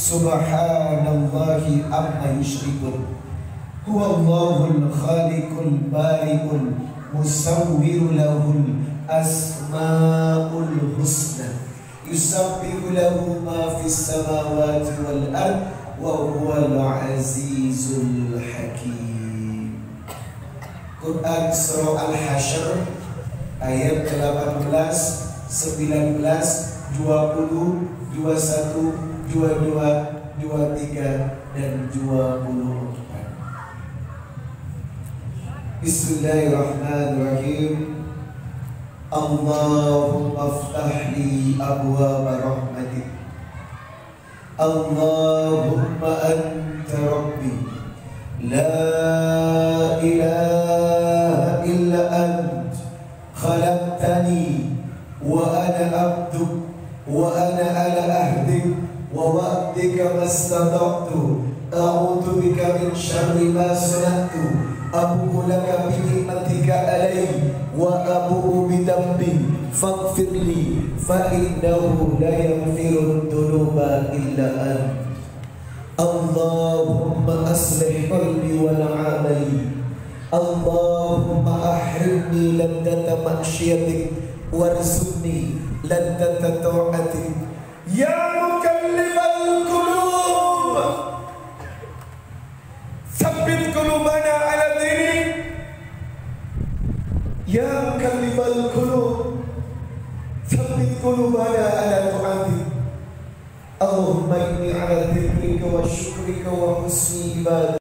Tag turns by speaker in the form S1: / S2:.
S1: subhanallahi amma yushrikun huwa allahul khaliqul bari'ul musawwiru lahul asmaul husna yusabbihu lahu ma fis samawati wal ard wa huwal azizul hakim Quran surah Al-Hasyr ayat 18 19 20 21, 22, 23 dan 24. Bismillahirrahmanirrahim. Allahumma aftah li abwaab rahmatik. Allahumma anta rabbi. La ilaha illa ant. Wa ana abduk وأنا على عهدك ووعدك ما استطعت. أعوذ بك من شر ما صنعت. أبوء لك بنعمتك علي وأبوء بذنبي. فاغفر لي فإنه لا يغفر الذنوب إلا أنت. اللهم أصلح قلبي والعمل اللهم أحرمني لذة معصيتك وارزقني لذة طاعتك يا مكلم القلوب. ثبت قلوبنا على دينك يا مكلم القلوب. ثبت قلوبنا على طاعتك اللهم إني على ذكرك وشكرك وحسن عبادتك.